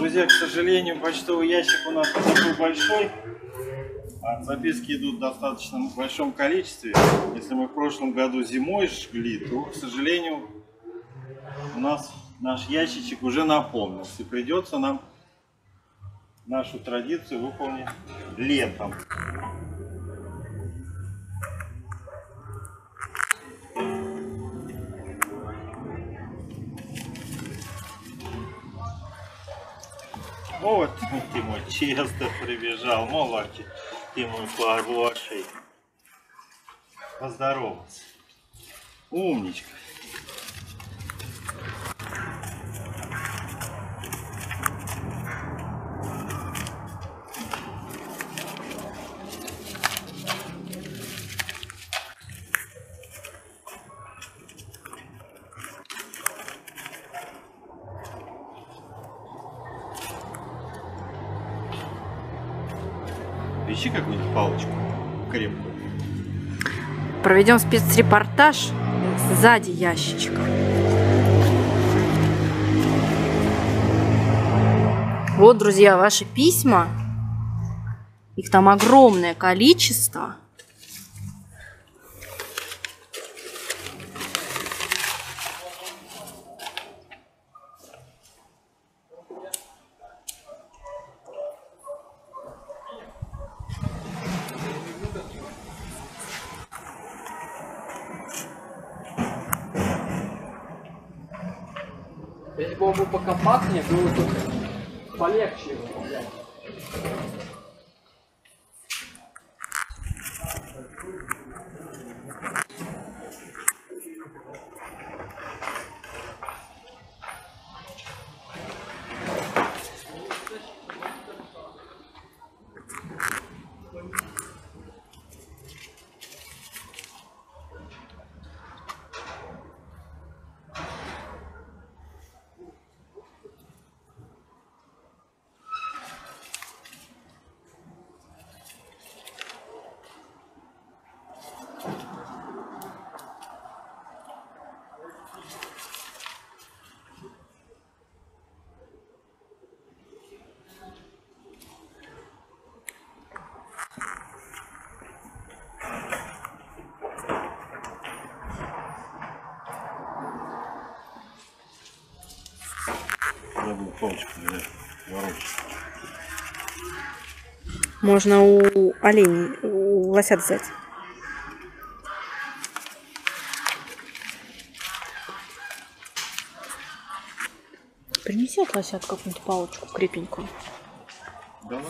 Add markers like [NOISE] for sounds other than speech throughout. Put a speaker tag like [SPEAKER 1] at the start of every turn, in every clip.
[SPEAKER 1] Друзья, к сожалению, почтовый ящик у нас такой большой. А записки идут в достаточно большом количестве. Если мы в прошлом году зимой жгли, то, к сожалению, у нас наш ящичек уже наполнился. И придется нам нашу традицию выполнить летом. Вот ты мой честно прибежал, молодец, ты мой хороший. Поздоровался. Умничка. Ищи какую-нибудь палочку крепкую.
[SPEAKER 2] Проведем спецрепортаж сзади ящичка. Вот, друзья, ваши письма. Их там огромное количество.
[SPEAKER 3] Если бы он был покомпактнее, было бы полегче его.
[SPEAKER 1] Забыл палочку взять. Ворочать.
[SPEAKER 2] Можно у оленей, у лосят взять. Принеси от лосят какую-нибудь палочку крепенькую.
[SPEAKER 1] Давай.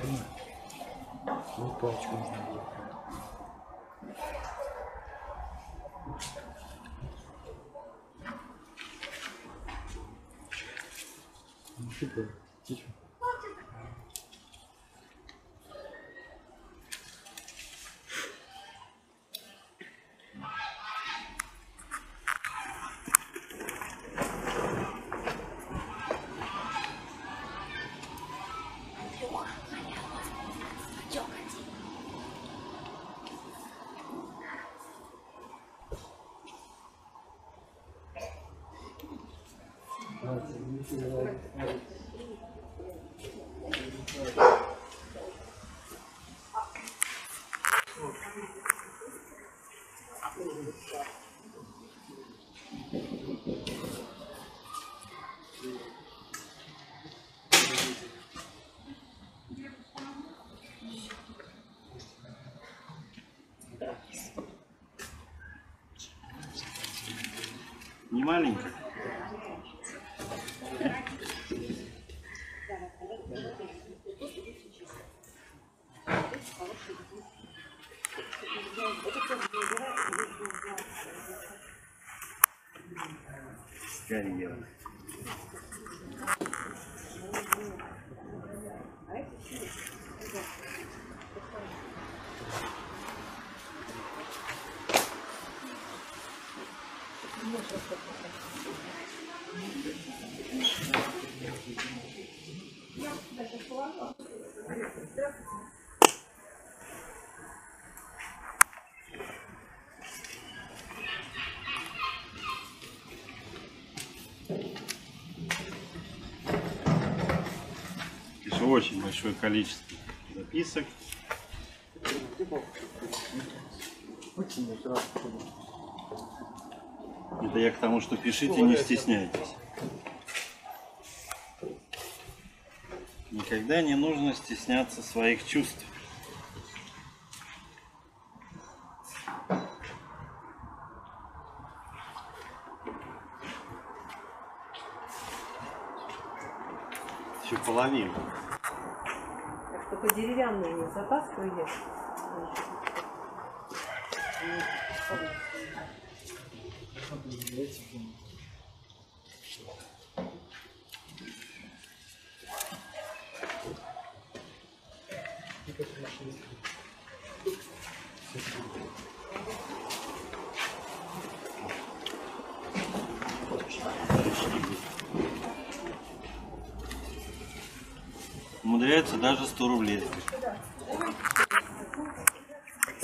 [SPEAKER 3] Ну, палочку нужно было. Ну, супер. Тихо.
[SPEAKER 1] Не маленькая. Очень большое количество записок. Это я к тому, что пишите, не стесняйтесь. Никогда не нужно стесняться своих чувств. Еще половину.
[SPEAKER 4] Так, только деревянные затаскивай я.
[SPEAKER 1] Умудряется даже 100 рублей.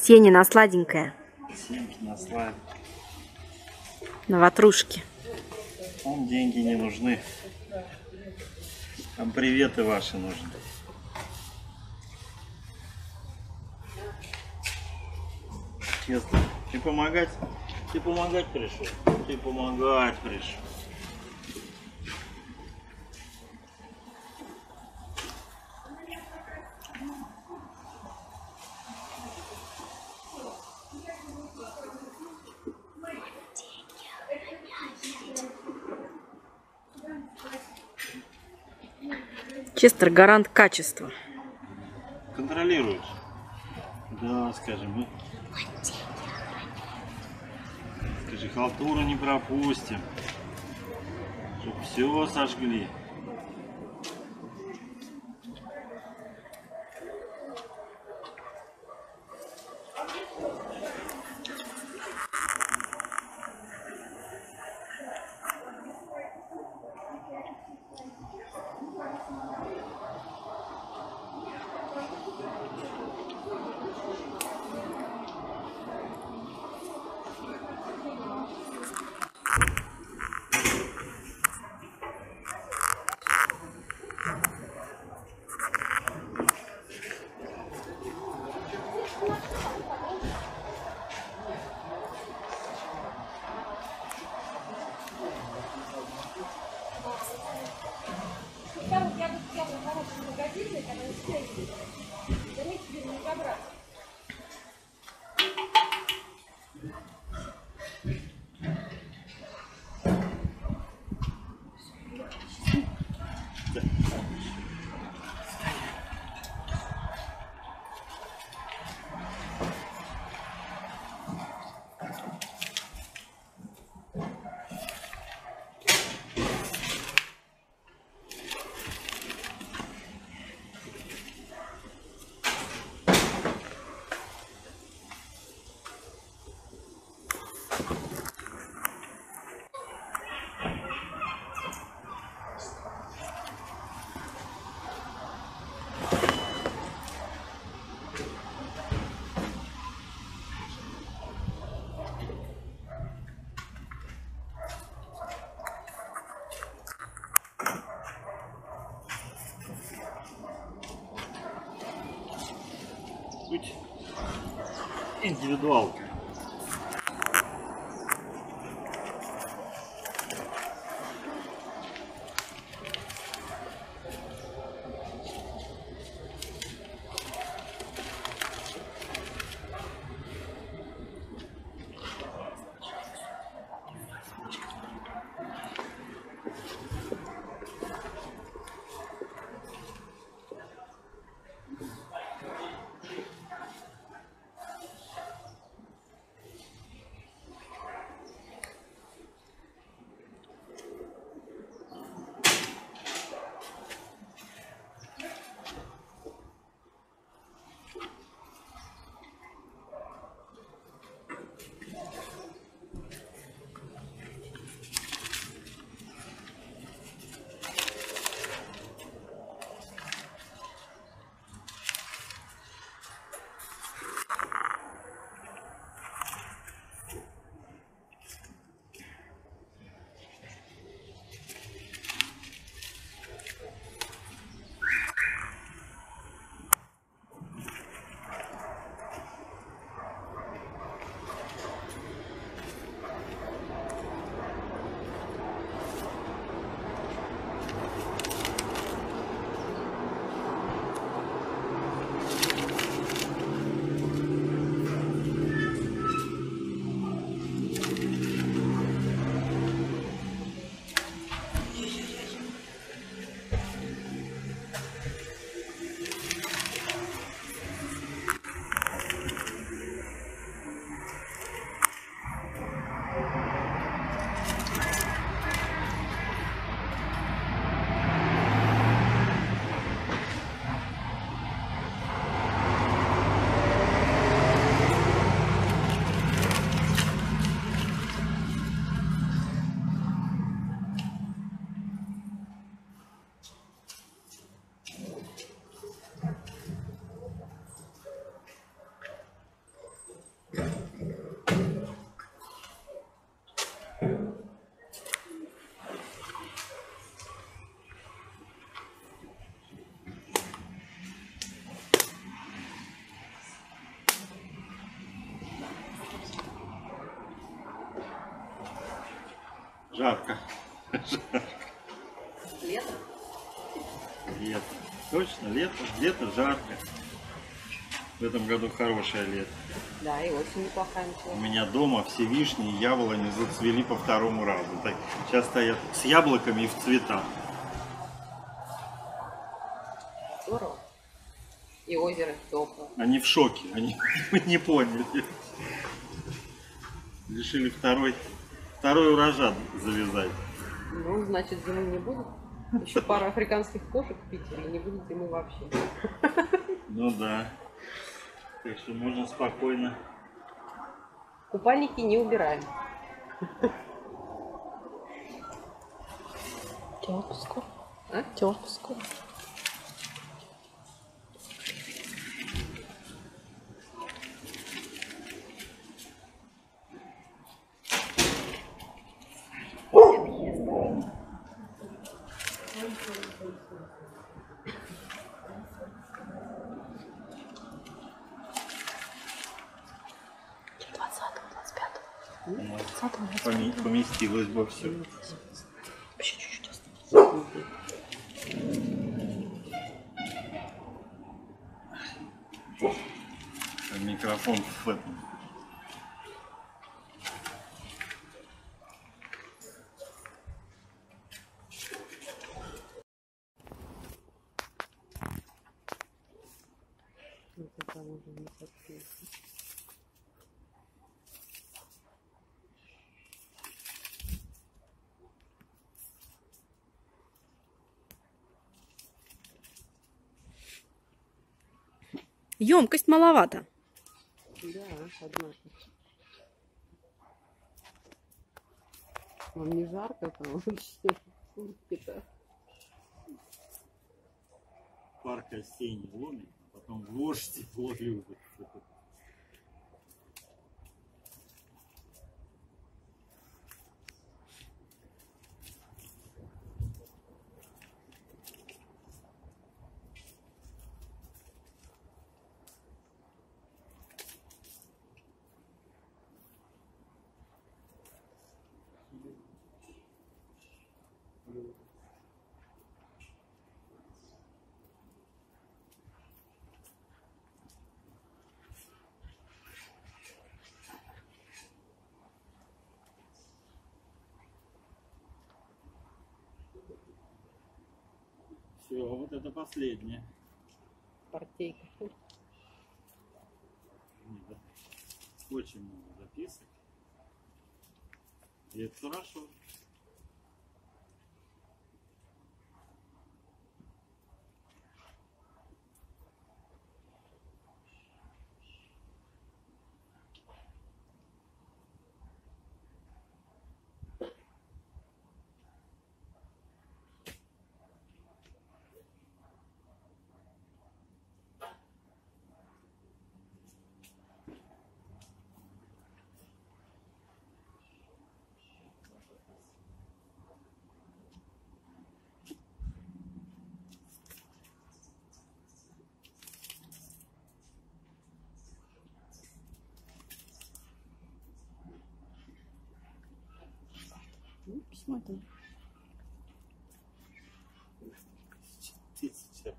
[SPEAKER 2] Сенина сладенькая.
[SPEAKER 1] Семки на слайд.
[SPEAKER 2] На ватрушке.
[SPEAKER 1] Вам деньги не нужны. Там приветы ваши нужны. Честно. Ты помогать? Ты помогать пришел? Ты помогать пришел.
[SPEAKER 2] Честер гарант качества.
[SPEAKER 1] Контролируешь? Да, скажем. Скажи, халтуру не пропустим. Чтоб все сожгли. individual. Жарко.
[SPEAKER 4] Лето.
[SPEAKER 1] Лето. Точно, лето. Лето жарко. В этом году хорошее лето.
[SPEAKER 4] Да, и осень неплохая
[SPEAKER 1] У
[SPEAKER 4] началась.
[SPEAKER 1] меня дома все вишни и яблони зацвели по второму разу. Так, сейчас стоят с яблоками и в цветах.
[SPEAKER 4] Здорово. И озеро теплое.
[SPEAKER 1] Они в шоке, они [LAUGHS] не поняли. Решили второй, второй урожай завязать.
[SPEAKER 4] Ну, значит, зимы не будет. Еще пара африканских кошек в Питере, и не будет зимы вообще.
[SPEAKER 1] Ну да. Так что можно спокойно.
[SPEAKER 4] Купальники не убираем.
[SPEAKER 2] Тепло скоро.
[SPEAKER 4] А?
[SPEAKER 2] Тепло скоро.
[SPEAKER 1] Поместилось бы все.
[SPEAKER 2] Вообще чуть-чуть осталось.
[SPEAKER 1] Микрофон в этом.
[SPEAKER 4] Вот это уже не совсем.
[SPEAKER 2] Емкость маловато.
[SPEAKER 4] Да, однако. Вам не жарко там вообще? Сутки-то.
[SPEAKER 1] Парк осенний ломит, а потом вождь тепло [LAUGHS] Все, вот это последнее.
[SPEAKER 4] Партейка.
[SPEAKER 1] Да. Очень много записок. И это хорошо. Тысяча.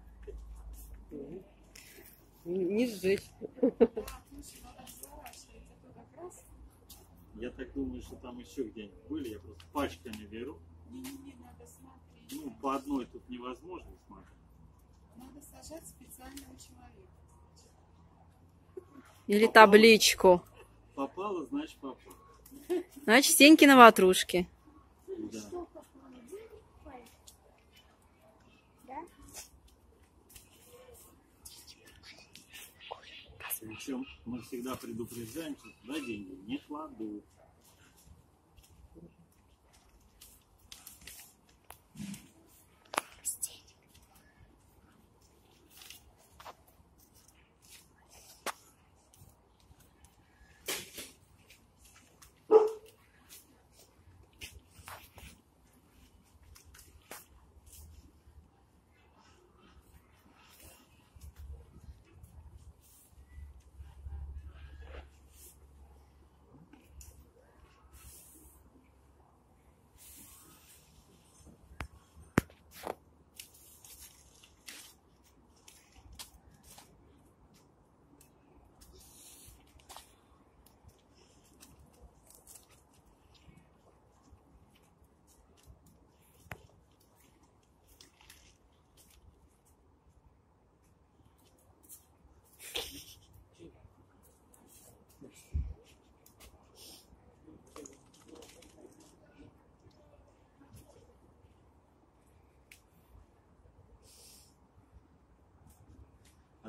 [SPEAKER 4] Не, сжечь.
[SPEAKER 1] Я так думаю, что там еще где-нибудь были. Я просто пачками беру. Ну, по одной тут невозможно смотреть.
[SPEAKER 5] Надо сажать специального человека.
[SPEAKER 2] Или табличку.
[SPEAKER 1] Попало, значит попало.
[SPEAKER 2] Значит, Сеньки на ватрушке.
[SPEAKER 1] Да. Причем мы всегда предупреждаем, что туда деньги не кладут.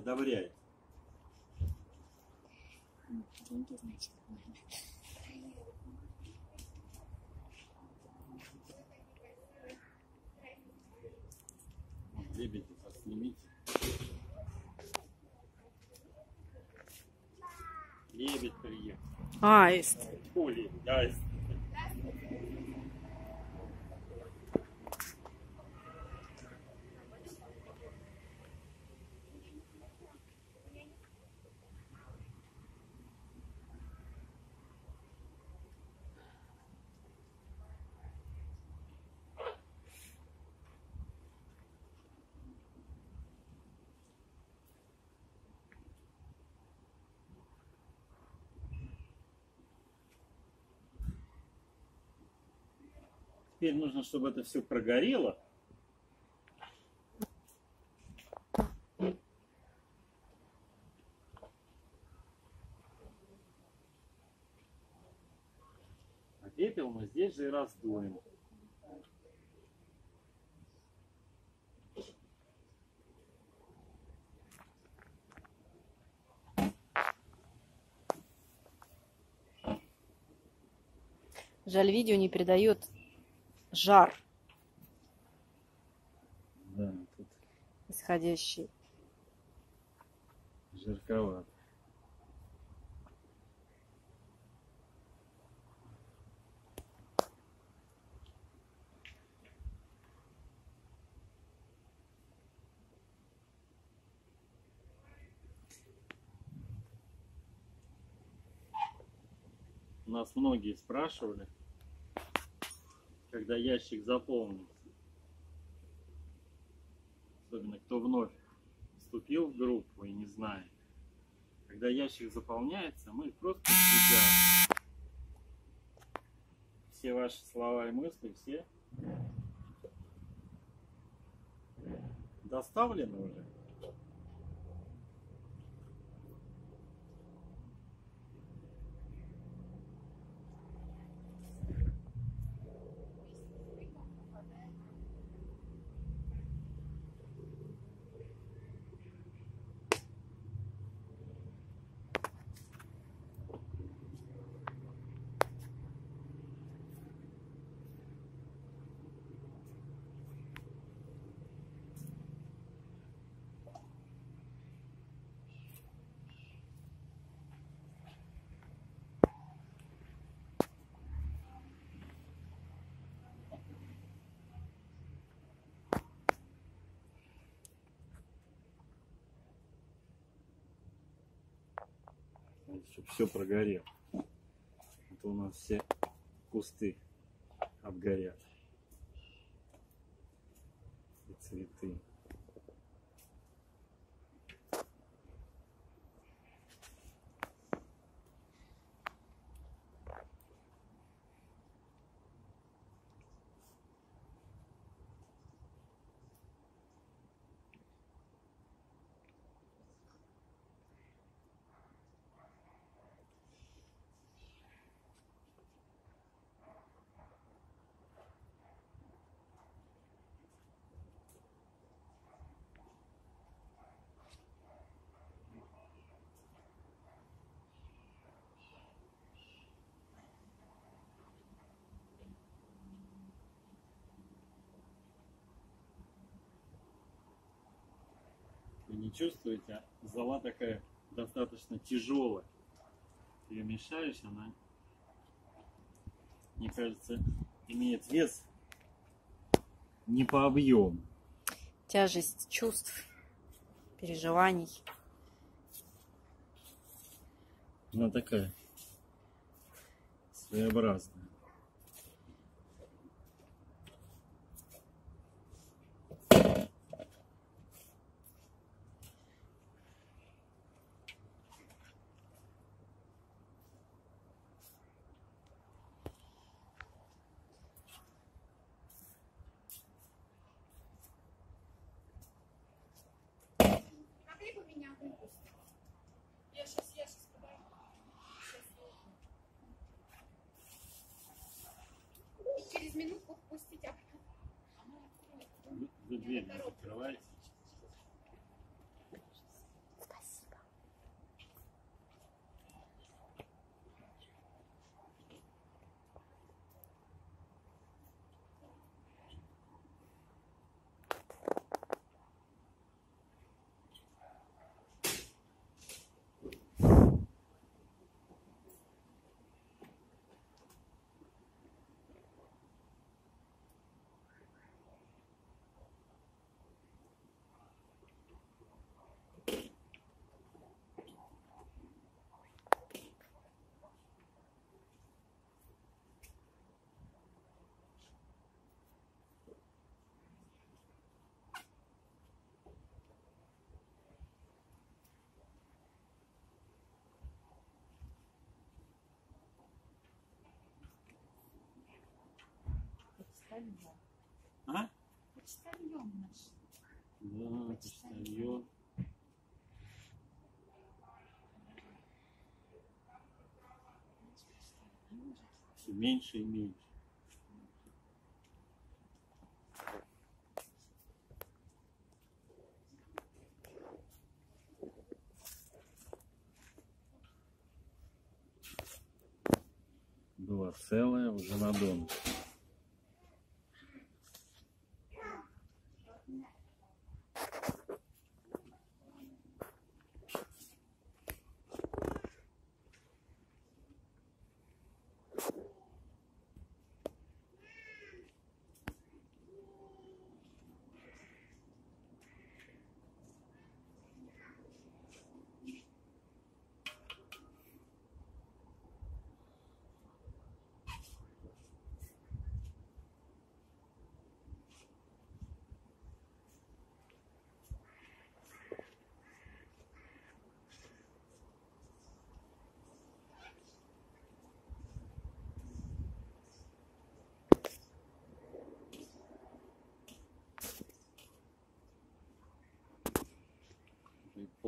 [SPEAKER 1] Одобряет.
[SPEAKER 2] Деньги, значит.
[SPEAKER 1] Лебеди поснимите. Лебедь приехал.
[SPEAKER 2] Аист.
[SPEAKER 1] Фу, лебедь, аист. Теперь нужно, чтобы это все прогорело. А пепел мы здесь же и раздуем.
[SPEAKER 2] Жаль, видео не передает жар
[SPEAKER 1] Да, тут
[SPEAKER 2] исходящий.
[SPEAKER 1] жарковато. Нас многие спрашивали, когда ящик заполнится. Особенно кто вновь вступил в группу и не знает. Когда ящик заполняется, мы просто сдвигаем. Все ваши слова и мысли, все доставлены уже. Чтобы все прогорело. Это у нас все кусты обгорят. И цветы. Не чувствуете, а зола такая достаточно тяжелая. Ты ее мешаешь, она, мне кажется, имеет вес не по объему.
[SPEAKER 2] Тяжесть чувств, переживаний.
[SPEAKER 1] Она такая своеобразная.
[SPEAKER 5] Через минутку впустить обратно.
[SPEAKER 1] Вы, дверь не открываете.
[SPEAKER 5] Почтальон.
[SPEAKER 1] А?
[SPEAKER 5] Почтальон наш.
[SPEAKER 1] Да, почтальон. Все меньше и меньше. Целая, уже на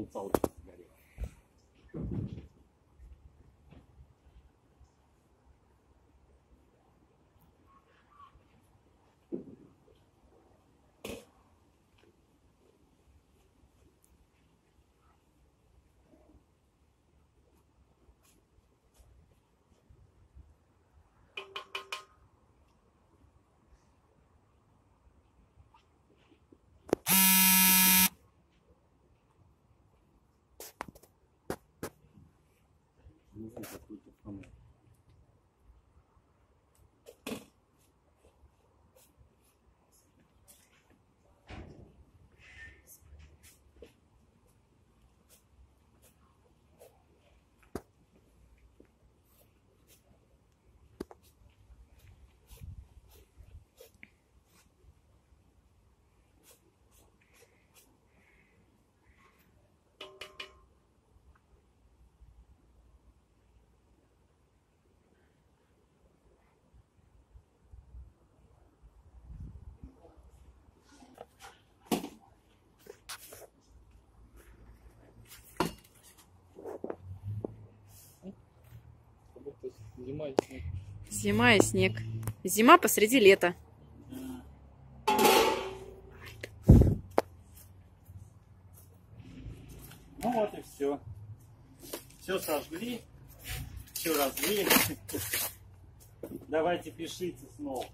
[SPEAKER 1] full soldiers. 这个肚子
[SPEAKER 3] 上面 зима и снег.
[SPEAKER 2] Зима и снег. Зима посреди лета.
[SPEAKER 1] Ну вот и все. Все сожгли, все разлили. [LAUGHS] Давайте пишите снова.